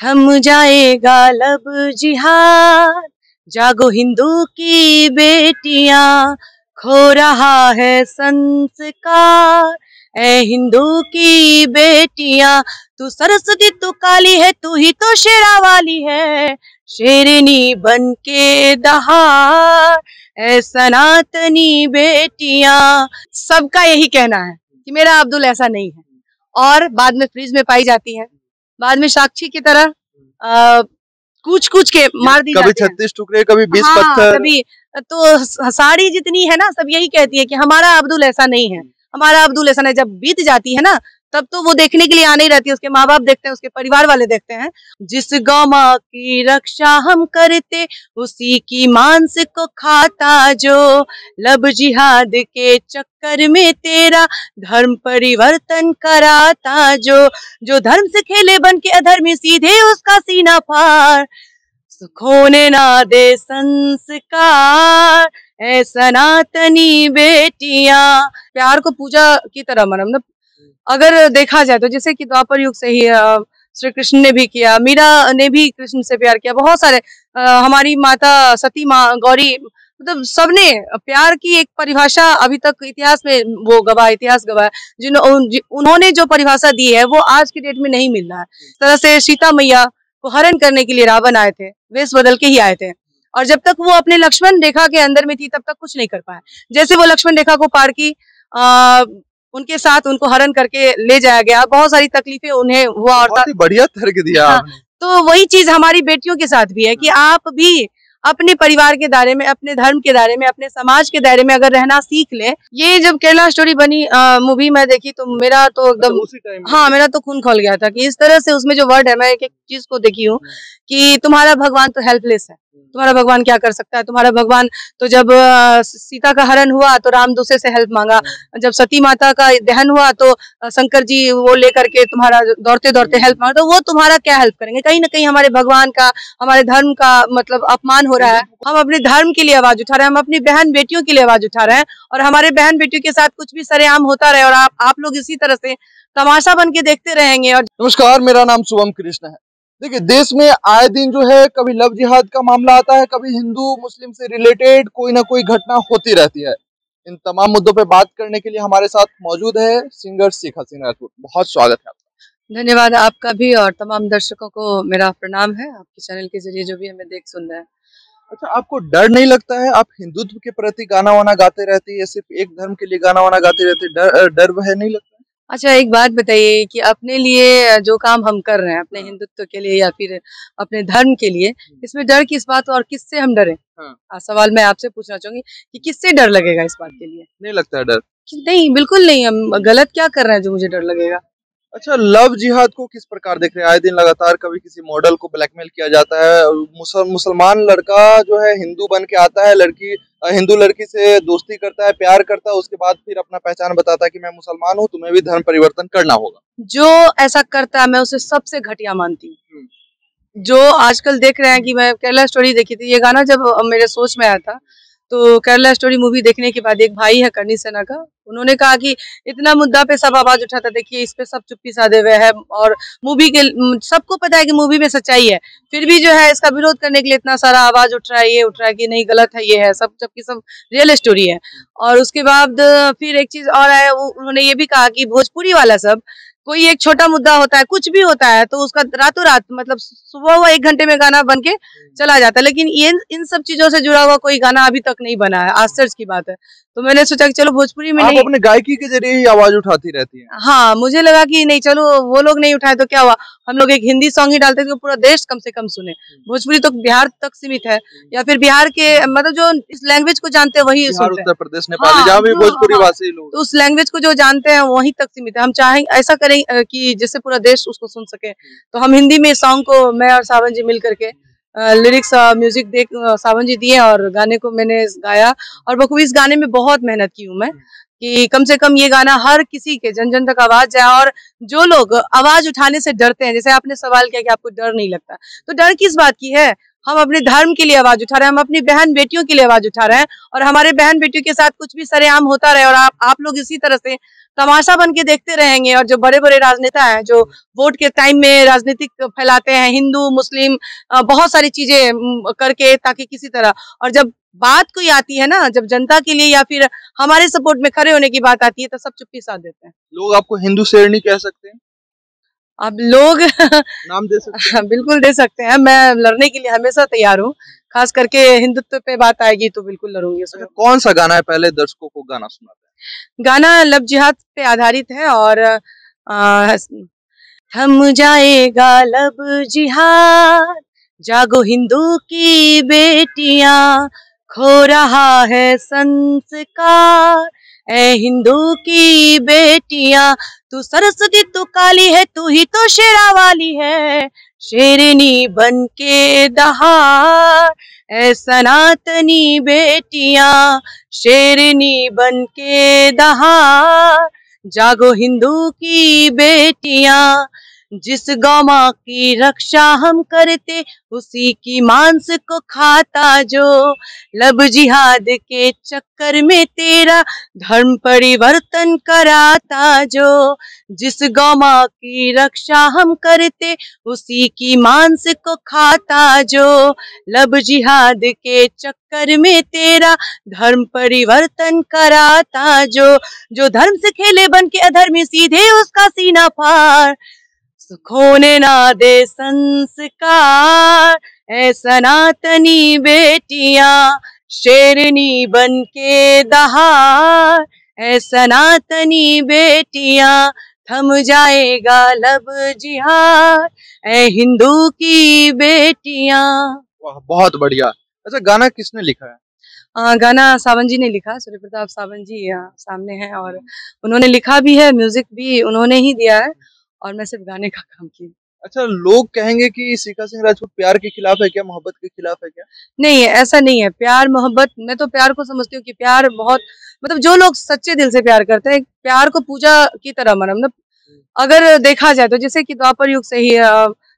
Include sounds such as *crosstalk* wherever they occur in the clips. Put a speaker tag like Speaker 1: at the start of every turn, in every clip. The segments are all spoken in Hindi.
Speaker 1: थम जाएगा लब जिहाद। जागो हिंदू की बेटियाँ, खो रहा है संस्कार। ए हिंदू की बेटियाँ, तू सरस्वती तू काली है, तू ही तो शेरा वाली है। शेरनी बन के दहार ए सनातनी बेटियाँ, सबका यही कहना है कि मेरा अब्दुल ऐसा नहीं है। और बाद में फ्रिज में पाई जाती है। बाद में साक्षी की तरह कुछ कुछ के मार दी
Speaker 2: कभी छत्तीस टुकड़े कभी बीस
Speaker 1: हाँ,
Speaker 2: पत्थर।
Speaker 1: कभी तो साड़ी जितनी है ना सब यही कहती है कि हमारा अब्दुल ऐसा नहीं है। हमारा अब्दुल ऐसा नहीं जब बीत जाती है ना तब तो वो देखने के लिए आने ही रहती है, उसके माँ बाप देखते हैं, उसके परिवार वाले देखते हैं। जिस गौ माँ की रक्षा हम करते, उसी की मांस को खाता जो। लब जिहाद के चक्कर में तेरा धर्म परिवर्तन कराता जो। जो धर्म से खेले बन के अधर्मी सीधे उसका सीना फार खोने ना दे संस्कार, ऐ सनातनी बेटिया। प्यार को पूजा की तरह मतलब अगर देखा जाए तो जैसे कि द्वापर युग से ही श्री कृष्ण ने भी किया मीरा ने भी कृष्ण से प्यार किया बहुत सारे आ, हमारी माता सती माँ गौरी मतलब तो सबने प्यार की एक परिभाषा अभी तक इतिहास में वो गवाह इतिहास गवाह जिन उन्होंने जो परिभाषा दी है वो आज की डेट में नहीं मिल रहा है। तरह से सीता मैया को हरण करने के लिए रावण आए थे वेश बदल के ही आए थे और जब तक वो अपने लक्ष्मण रेखा के अंदर में थी तब तक कुछ नहीं कर पाए जैसे वो लक्ष्मण रेखा को पार की उनके साथ उनको हरण करके ले जाया गया। बहुत सारी तकलीफें उन्हें हुआ और
Speaker 2: बढ़िया तर्क दिया हाँ,
Speaker 1: तो वही चीज़ हमारी बेटियों के साथ भी है कि आप भी अपने परिवार के दायरे में अपने धर्म के दायरे में अपने समाज के दायरे में अगर रहना सीख ले। ये जब केरला स्टोरी बनी मूवी मैं देखी तो मेरा तो एकदम
Speaker 2: अच्छा,
Speaker 1: हाँ मेरा तो खून खोल गया था कि इस तरह से उसमें जो वर्ड है मैं एक एक चीज़ को देखी हूँ कि तुम्हारा भगवान तो हेल्पलेस है। तुम्हारा भगवान क्या कर सकता है? तुम्हारा भगवान तो जब सीता का हरण हुआ तो राम दूसरे से हेल्प मांगा। जब सती माता का दहन हुआ तो शंकर जी वो लेकर के तुम्हारा दौड़ते दौड़ते हेल्प मांगा। तो वो तुम्हारा क्या हेल्प करेंगे? कहीं ना कहीं हमारे भगवान का हमारे धर्म का मतलब अपमान हो रहा है। हम अपने धर्म के लिए आवाज़ उठा रहे हैं हम अपनी बहन बेटियों के लिए आवाज़ उठा रहे हैं और हमारे बहन बेटियों के साथ कुछ भी सरेआम होता रहे और आप आप लोग इसी तरह से तमाशा बन के देखते रहेंगे और
Speaker 2: नमस्कार मेरा नाम शुभम कृष्ण है। देखिए देश में आए दिन जो है कभी लव जिहाद का मामला आता है कभी हिंदू मुस्लिम से रिलेटेड कोई ना कोई घटना होती रहती है। इन तमाम मुद्दों पे बात करने के लिए हमारे साथ मौजूद है सिंगर शेख हसीन राजपूत बहुत स्वागत है आपका।
Speaker 1: धन्यवाद आपका भी और तमाम दर्शकों को मेरा प्रणाम है। आपके चैनल के ज़रिए जो भी हमें देख सुन रहे हैं।
Speaker 2: अच्छा आपको डर नहीं लगता है? आप हिंदुत्व के प्रति गाना वाना गाते रहती है सिर्फ़ एक धर्म के लिए गाना वाना गाते रहते डर डर वह नहीं लगता
Speaker 1: अच्छा एक बात बताइए कि अपने लिए जो काम हम कर रहे हैं अपने हिंदुत्व के लिए या फिर अपने धर्म के लिए। इसमें डर किस बात और किससे हम डरे? हाँ। सवाल मैं आपसे पूछना चाहूँगी कि किससे डर लगेगा इस बात के लिए?
Speaker 2: नहीं लगता है डर।
Speaker 1: नहीं बिल्कुल नहीं हम गलत क्या कर रहे हैं जो मुझे डर लगेगा?
Speaker 2: अच्छा लव जिहाद को किस प्रकार देख रहे हैं? आए दिन लगातार कभी किसी मॉडल को ब्लैकमेल किया जाता है। मुसलमान लड़का जो है हिंदू बन के आता है लड़की हिंदू लड़की से दोस्ती करता है प्यार करता है उसके बाद फिर अपना पहचान बताता है कि मैं मुसलमान हूँ तुम्हें भी धर्म परिवर्तन करना होगा।
Speaker 1: जो ऐसा करता है मैं उसे सबसे घटिया मानती हूँ। हम्म। जो आजकल देख रहे हैं कि मैं केरला स्टोरी देखी थी ये गाना जब मेरे सोच में आया था तो केरला स्टोरी मूवी देखने के बाद एक भाई है करनी सेना का उन्होंने कहा कि इतना मुद्दा पे सब आवाज़ उठाता देखिए, इस पे सब चुप्पी साधे हुए हैं और मूवी के सबको पता है कि मूवी में सच्चाई है। फिर भी जो है इसका विरोध करने के लिए इतना सारा आवाज़ उठ रहा है, ये उठ रहा है कि नहीं, गलत है, ये है, सब, जबकि सब रियल स्टोरी है। और उसके बाद फिर एक चीज़ और आया उन्होंने ये भी कहा कि भोजपुरी वाला सब, कोई एक छोटा मुद्दा होता है, कुछ भी होता है तो उसका रातों रात मतलब सुबह हुआ एक घंटे में गाना बन के चला जाता है। लेकिन ये, इन सब चीज़ों से जुड़ा हुआ कोई गाना अभी तक नहीं बना है, आश्चर्य की बात है। तो मैंने सोचा कि चलो भोजपुरी में
Speaker 2: आप नहीं। अपने गायकी के ज़रिए ही आवाज़ उठाती रहती है।
Speaker 1: हाँ मुझे लगा कि नहीं चलो वो लोग नहीं उठाए तो क्या हुआ? हम लोग एक हिंदी सॉन्ग ही डालते तो पूरा देश कम से कम सुने। भोजपुरी तो बिहार तक सीमित है। या फिर बिहार के मतलब जो इस लैंग्वेज को जानते हैं वही
Speaker 2: उत्तर प्रदेश नेपाल हाँ, जहाँ भी भोजपुरी हाँ, वासी लोग
Speaker 1: तो उस लैंग्वेज को जो जानते हैं वही तक सीमित है। हम चाहें ऐसा करें कि जिससे पूरा देश उसको सुन सके। तो हम हिंदी में सॉन्ग को मैं और सावन जी मिल करके लिरिक्स म्यूज़िक देख सावन जी दिए और गाने को मैंने गाया और बखूबी इस गाने में बहुत मेहनत की हूँ मैं कि कम से कम ये गाना हर किसी के जन जन तक आवाज़ जाए और जो लोग आवाज़ उठाने से डरते हैं जैसे आपने सवाल किया कि आपको डर नहीं लगता तो डर किस बात की है? हम अपने धर्म के लिए आवाज़ उठा रहे हैं हम अपनी बहन बेटियों के लिए आवाज़ उठा रहे हैं और हमारे बहन बेटियों के साथ कुछ भी सरेआम होता रहे और आप आप लोग इसी तरह से तमाशा बन के देखते रहेंगे और जो बड़े बड़े राजनेता हैं जो वोट के टाइम में राजनीतिक फैलाते हैं हिंदू मुस्लिम बहुत सारी चीज़ें करके ताकि किसी तरह। और जब बात कोई आती है ना जब जनता के लिए या फिर हमारे सपोर्ट में खड़े होने की बात आती है तो सब चुप्पी साथ देते हैं।
Speaker 2: लोग आपको हिंदू शेरनी कह सकते हैं?
Speaker 1: अब लोग *laughs*
Speaker 2: नाम दे सकते हैं? *laughs*
Speaker 1: बिल्कुल दे सकते हैं। मैं लड़ने के लिए हमेशा तैयार हूँ। खास करके हिंदुत्व पे बात आएगी तो बिल्कुल लड़ूँगी
Speaker 2: अच्छा, कौन सा गाना है? पहले दर्शकों को गाना सुनाते
Speaker 1: हैं। गाना लब जिहाद पे आधारित है और थम जाएगा लब जिहाद, जागो हिंदू की बेटियाँ, खो रहा है संस्कार। ए हिंदू की बेटिया, तू सरस्वती तू काली है, तू ही तो शेरा वाली है। शेरनी बन के दहार ए सनातनी बेटिया, शेरनी बन के दहार जागो हिंदू की बेटियाँ जिस गौ माँ की रक्षा हम करते, उसी की मांस को खाता जो। लब जिहाद के चक्कर में तेरा धर्म परिवर्तन कराता जो। जिस गौ माँ की रक्षा हम करते, उसी की मांस को खाता जो। लब जिहाद के चक्कर में तेरा धर्म परिवर्तन कराता जो। जो धर्म से खेले बन के अधर्मी सीधे उसका सीना फार खोने ना दे संस्कार। ऐ सनातनी बेटियाँ शेरनी बन के दहार। ऐ सनातनी बेटियाँ थम जाएगा लब जिहार। ऐ हिंदू की बेटियाँ।
Speaker 2: वाह बहुत बढ़िया। अच्छा गाना किसने लिखा है?
Speaker 1: आ, गाना सावन जी ने लिखा सूर्य प्रताप सावन जी यहाँ सामने हैं और उन्होंने लिखा भी है म्यूज़िक भी उन्होंने ही दिया है। और मैं सिर्फ़ गाने का काम की
Speaker 2: अच्छा लोग कहेंगे कि सीखा सिंह राजपूत प्यार के खिलाफ है क्या? मोहब्बत के खिलाफ है क्या?
Speaker 1: नहीं ऐसा नहीं है। प्यार मोहब्बत मैं तो प्यार को समझती हूँ कि प्यार बहुत मतलब जो लोग सच्चे दिल से प्यार करते हैं प्यार को पूजा की तरह मना मतलब अगर देखा जाए तो जैसे कि द्वापर युग से ही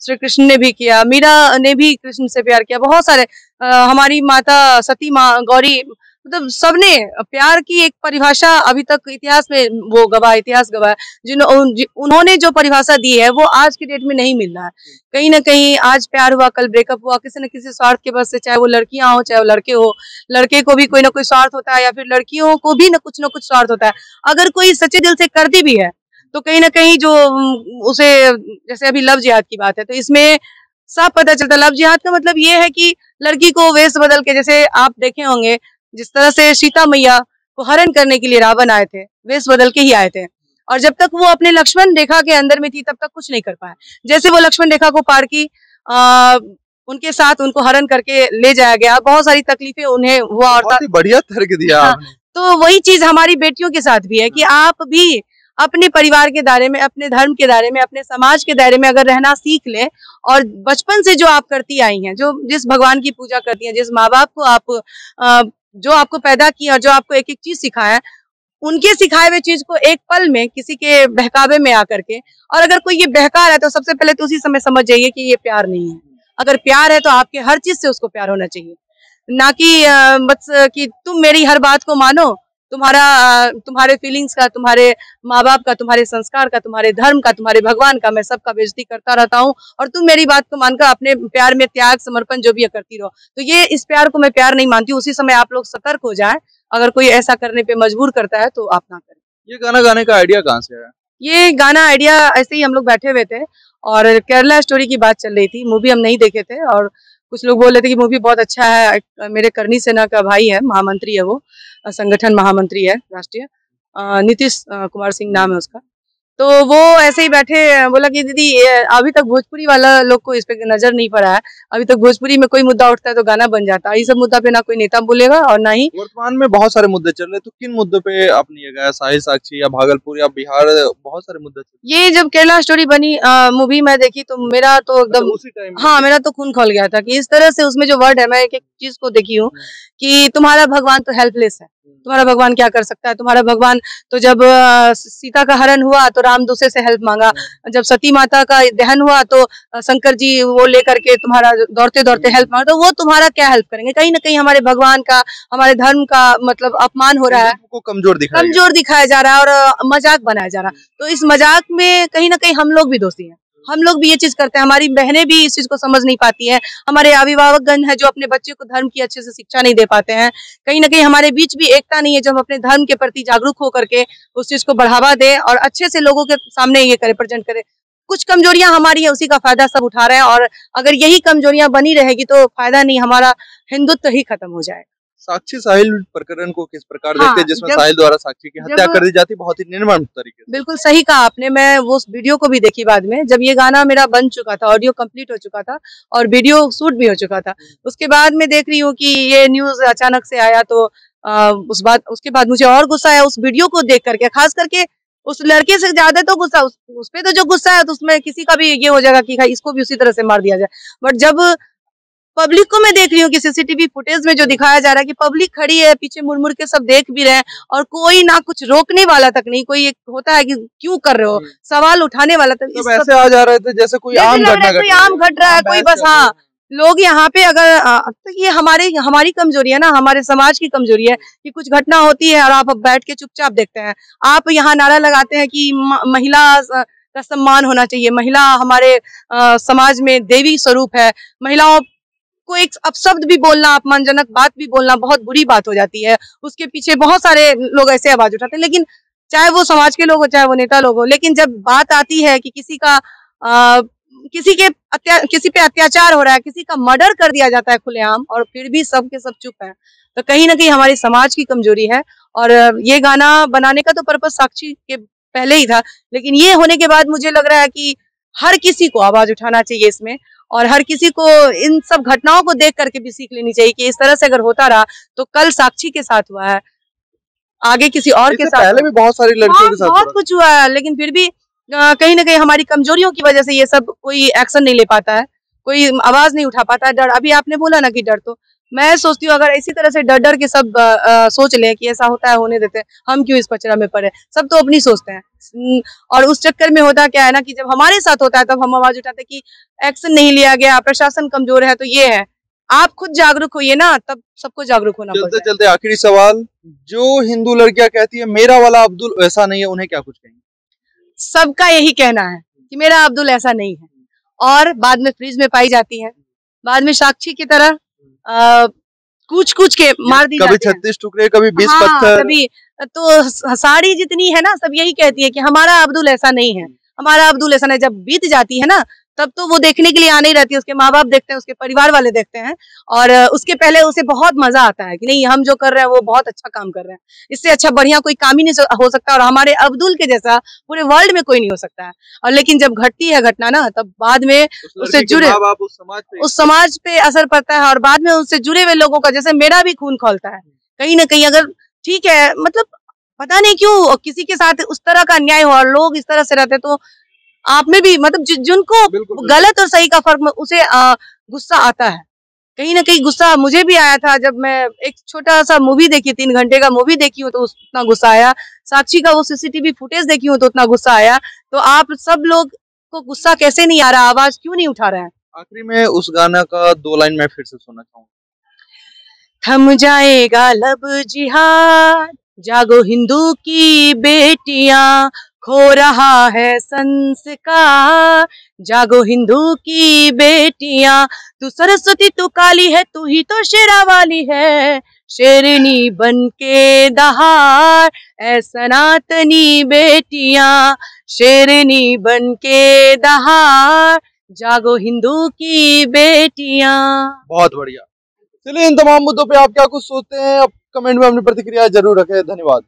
Speaker 1: श्री कृष्ण ने भी किया मीरा ने भी कृष्ण से प्यार किया बहुत सारे आ, हमारी माता सती माँ गौरी मतलब सबने प्यार की एक परिभाषा अभी तक इतिहास में वो गवाह, इतिहास गवाह जिन उन्होंने जो परिभाषा दी है, वो आज की डेट में नहीं मिल रहा है। कहीं ना कहीं आज प्यार हुआ, कल ब्रेकअप हुआ, किसी न किसी स्वार्थ के बस से, चाहे वो लड़कियाँ हो, चाहे वो लड़के हो, लड़के को भी कोई ना कोई स्वार्थ होता है या फिर लड़कियों को भी ना कुछ ना कुछ स्वार्थ होता है। अगर कोई सच्चे दिल से करती भी है तो कहीं ना कहीं जो उसे, जैसे अभी लव जिहाद की बात है तो इसमें सब पता चलता लव जिहाद का मतलब ये है कि लड़की को वेश बदल के, जैसे आप देखे होंगे जिस तरह से सीता मैया को हरण करने के लिए रावण आए थे वेश बदल के ही आए थे। और जब तक वो अपने लक्ष्मण रेखा के अंदर में थी तब तक कुछ नहीं कर पाए। जैसे वो लक्ष्मण रेखा को पार की आ, उनके साथ उनको हरण करके ले जाया गया बहुत सारी तकलीफें उन्हें हुआ
Speaker 2: और बढ़िया तर्क दिया हाँ,
Speaker 1: तो वही चीज़ हमारी बेटियों के साथ भी है कि आप भी अपने परिवार के दायरे में अपने धर्म के दायरे में अपने समाज के दायरे में अगर रहना सीख ले और बचपन से जो आप करती आई हैं जो जिस भगवान की पूजा करती हैं जिस माँ बाप को आप जो आपको पैदा किया जो आपको एक एक चीज़ सिखाया, उनके सिखाए हुए चीज़ को एक पल में किसी के बहकावे में आकर के, और अगर कोई ये बहका रहा है तो सबसे पहले तो उसी समय समझ जाइए कि ये प्यार नहीं है। अगर प्यार है तो आपके हर चीज़ से उसको प्यार होना चाहिए। ना कि बस कि तुम मेरी हर बात को मानो तुम्हारा तुम्हारे फीलिंग्स का तुम्हारे माँ बाप का तुम्हारे संस्कार का तुम्हारे धर्म का तुम्हारे भगवान का मैं सबका बेजती करता रहता हूँ और तुम मेरी बात को मानकर अपने प्यार में त्याग समर्पण जो भी है करती रहो। तो ये इस प्यार को मैं प्यार नहीं मानती हूँ उसी समय आप लोग सतर्क हो जाए। अगर कोई ऐसा करने पे मजबूर करता है तो आप ना करें।
Speaker 2: ये गाना गाने का आइडिया कहाँ से है
Speaker 1: ये गाना आइडिया ऐसे ही हम लोग बैठे हुए थे और केरला स्टोरी की बात चल रही थी मूवी हम नहीं देखे थे और कुछ लोग बोल रहे थे कि मूवी बहुत अच्छा है मेरे करनी सेना का भाई है, महामंत्री है वो संगठन महामंत्री है, राष्ट्रीय। नीतीश कुमार सिंह नाम है उसका। तो वो ऐसे ही बैठे बोला कि दीदी अभी तक भोजपुरी वाला लोग को इस पे नज़र नहीं पड़ा है। अभी तक भोजपुरी में कोई मुद्दा उठता है तो गाना बन जाता है। ये सब मुद्दा पे ना कोई नेता बोलेगा और ना ही
Speaker 2: वर्तमान में बहुत सारे मुद्दे चल रहे तो किन मुद्दों पे आपने ये गाया साहिल साक्षी या भागलपुर या बिहार बहुत सारे मुद्दे
Speaker 1: ये जब केरला स्टोरी बनी मूवी मैं देखी तो मेरा तो अच्छा, एकदम हाँ मेरा तो खून खोल गया था की इस तरह से उसमें जो वर्ड है मैं एक एक चीज़ को देखी हूँ हम्म। की तुम्हारा भगवान तो हेल्पलेस है। तुम्हारा भगवान क्या कर सकता है? तुम्हारा भगवान तो जब सीता का हरण हुआ तो राम दूसरे से हेल्प मांगा। जब सती माता का दहन हुआ तो शंकर जी वो लेकर के तुम्हारा दौड़ते दौड़ते हेल्प मांगा। तो वो तुम्हारा क्या हेल्प करेंगे? कहीं ना कहीं हमारे भगवान का हमारे धर्म का मतलब अपमान हो रहा है।
Speaker 2: कमज़ोर दिखाया
Speaker 1: कमज़ोर दिखाया जा रहा है और मज़ाक बनाया जा रहा है। तो इस मज़ाक में कहीं ना कहीं हम लोग भी दोषी हैं। हम लोग भी ये चीज़ करते हैं। हमारी बहनें भी इस चीज़ को समझ नहीं पाती हैं। हमारे अभिभावकगण है जो अपने बच्चे को धर्म की अच्छे से शिक्षा नहीं दे पाते हैं। कहीं ना कहीं हमारे बीच भी एकता नहीं है जो हम अपने धर्म के प्रति जागरूक होकर के उस चीज़ को बढ़ावा दे और अच्छे से लोगों के सामने ये करे प्रेजेंट करे। कुछ कमजोरियाँ हमारी है, उसी का फ़ायदा सब उठा रहे हैं और अगर यही कमजोरियाँ बनी रहेगी तो फ़ायदा नहीं, हमारा हिंदुत्व ही खत्म हो जाएगा।
Speaker 2: साक्षी साहिल प्रकरण को किस प्रकार
Speaker 1: हाँ,
Speaker 2: देखते हैं जिसमें साहिल द्वारा साक्षी की हत्या कर दी जाती बहुत ही निर्मम तरीके से।
Speaker 1: बिल्कुल सही कहा आपने मैं वो वीडियो को भी देखी बाद में जब ये गाना मेरा बन चुका था ऑडियो कंप्लीट हो चुका था और वीडियो शूट भी हो चुका था उसके बाद में देख रही हूँ कि ये न्यूज़ अचानक से आया तो आ, उस बात उसके बाद मुझे और गुस्सा आया उस वीडियो को देख करके खास करके उस लड़के से ज़्यादा तो गुस्सा उस, उस पे तो जो गुस्सा है तो उसमें किसी का भी ये हो जाएगा कि इसको भी उसी तरह से मार दिया जाए। बट जब पब्लिक को मैं देख रही हूँ कि सीसीटीवी फुटेज में जो दिखाया जा रहा है कि पब्लिक खड़ी है पीछे मुड़ मुड़ के सब देख भी रहे हैं और कोई ना कुछ रोकने वाला तक नहीं कोई एक होता है कि क्यों कर रहे हो?
Speaker 2: हम्म।
Speaker 1: सवाल उठाने वाला तक
Speaker 2: सब- ऐसे आ जा रहे थे जैसे कोई आम घटना
Speaker 1: कोई आम घट रहा है कोई बस हाँ। लोग यहाँ पे अगर तो ये हमारे हमारी कमज़ोरी है ना हमारे समाज की कमज़ोरी है कि कुछ घटना होती है और आप अब बैठ के चुपचाप देखते हैं। आप यहाँ नारा लगाते हैं कि महिला का सम्मान होना चाहिए महिला हमारे अ, समाज में देवी स्वरूप है महिलाओं को एक अपशब्द भी बोलना अपमानजनक बात भी बोलना बहुत बुरी बात हो जाती है। उसके पीछे बहुत सारे लोग ऐसे आवाज़ उठाते हैं लेकिन चाहे वो समाज के लोग हो चाहे वो नेता लोग हो लेकिन जब बात आती है कि किसी का आ, किसी के किसी पे अत्याचार हो रहा है किसी का मर्डर कर दिया जाता है खुलेआम और फिर भी सब के सब चुप है तो कहीं ना कहीं हमारी समाज की कमज़ोरी है। और ये गाना बनाने का तो पर्पज साक्षी के पहले ही था लेकिन ये होने के बाद मुझे लग रहा है कि हर किसी को आवाज़ उठाना चाहिए इसमें। और हर किसी को इन सब घटनाओं को देख करके भी सीख लेनी चाहिए कि इस तरह से अगर होता रहा तो कल साक्षी के साथ हुआ है आगे किसी और के साथ
Speaker 2: पहले भी बहुत सारी लड़कियों
Speaker 1: बहुत
Speaker 2: के साथ
Speaker 1: बहुत कुछ हुआ है लेकिन फिर भी कहीं ना कहीं हमारी कमजोरियों की वजह से ये सब कोई एक्शन नहीं ले पाता है कोई आवाज़ नहीं उठा पाता है डर। अभी आपने बोला ना कि डर तो मैं सोचती हूँ अगर इसी तरह से डर डर के सब अ, अ, सोच ले कि ऐसा होता है होने देते हैं हम क्यों इस पचरा में पड़े सब तो अपनी सोचते हैं। और उस चक्कर में होता क्या है ना कि जब हमारे साथ होता है तब हम आवाज़ उठाते हैं कि एक्शन नहीं लिया गया प्रशासन कमज़ोर है तो ये है। आप खुद जागरूक होइए ना तब सबको जागरूक होना
Speaker 2: चलते चलते आखिरी सवाल जो हिंदू लड़कियाँ कहती है मेरा वाला अब्दुल ऐसा नहीं है उन्हें क्या कुछ कहेंगे?
Speaker 1: सबका यही कहना है कि मेरा अब्दुल ऐसा नहीं है। और बाद में फ्रिज में पाई जाती है। बाद में साक्षी की तरह आ, कुछ कूच के मार दी
Speaker 2: कभी छत्तीस टुकड़े कभी बीस
Speaker 1: हाँ,
Speaker 2: पत्थर।
Speaker 1: कभी तो साड़ी जितनी है ना सब यही कहती है कि हमारा अब्दुल ऐसा नहीं है। हमारा अब्दुल ऐसा नहीं जब बीत जाती है ना तब तो वो देखने के लिए आने ही रहती है उसके माँ बाप देखते हैं उसके परिवार वाले देखते हैं और उसके पहले उसे बहुत मज़ा आता है कि नहीं हम जो कर रहे हैं वो बहुत अच्छा काम कर रहे हैं। इससे अच्छा बढ़िया कोई काम ही नहीं हो सकता और हमारे अब्दुल के जैसा पूरे वर्ल्ड में कोई नहीं हो सकता है। और लेकिन जब घटती है घटना ना तब बाद में
Speaker 2: उस
Speaker 1: उससे जुड़े-
Speaker 2: उस समाज पे
Speaker 1: उस समाज पे असर पड़ता है और बाद में उससे जुड़े हुए लोगों का जैसे मेरा भी खून खोलता है। कहीं ना कहीं अगर ठीक है मतलब पता नहीं क्यों किसी के साथ उस तरह का अन्याय हो और लोग इस तरह से रहते तो आप में भी मतलब जि- जिनको
Speaker 2: बिल्कुल।
Speaker 1: गलत और सही का फ़र्क उसे गुस्सा आता है। कहीं ना कहीं गुस्सा मुझे भी आया था जब मैं एक छोटा सा मूवी देखी तीन घंटे का मूवी देखी हूँ तो उतना गुस्सा आया। साक्षी का वो सीसीटीवी फुटेज देखी हूँ तो उतना गुस्सा आया। तो आप सब लोग को गुस्सा कैसे नहीं आ रहा? आवाज़ क्यों नहीं उठा रहे हैं?
Speaker 2: आखिरी में उस गाना का दो लाइन मैं फिर से सुनना चाहूँगा।
Speaker 1: थम जाएगा लब जिहाद जागो हिंदू की बेटियाँ खो रहा है संस्कार। जागो हिंदू की बेटियाँ, तू सरस्वती, तू काली है, तू ही तो शेरा वाली है। शेरनी बन के दहार, ऐ सनातनी बेटियाँ। शेरनी बन के दहार, जागो हिंदू की बेटियाँ।
Speaker 2: बहुत बढ़िया। चलिए इन तमाम मुद्दों पे आप क्या कुछ सोचते हैं, आप कमेंट में अपनी प्रतिक्रिया ज़रूर रखें। धन्यवाद।